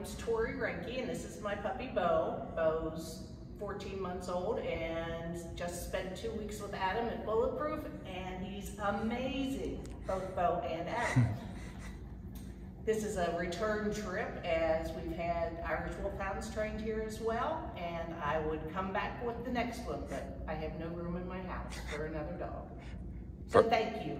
name's Tori Renke, and this is my puppy Beau. Beau's 14 months old and just spent two weeks with Adam at Bulletproof, and he's amazing, both Beau and Adam. This is a return trip as we've had Irish Wolfhounds trained here as well, and I would come back with the next one, but I have no room in my house for another dog. So thank you.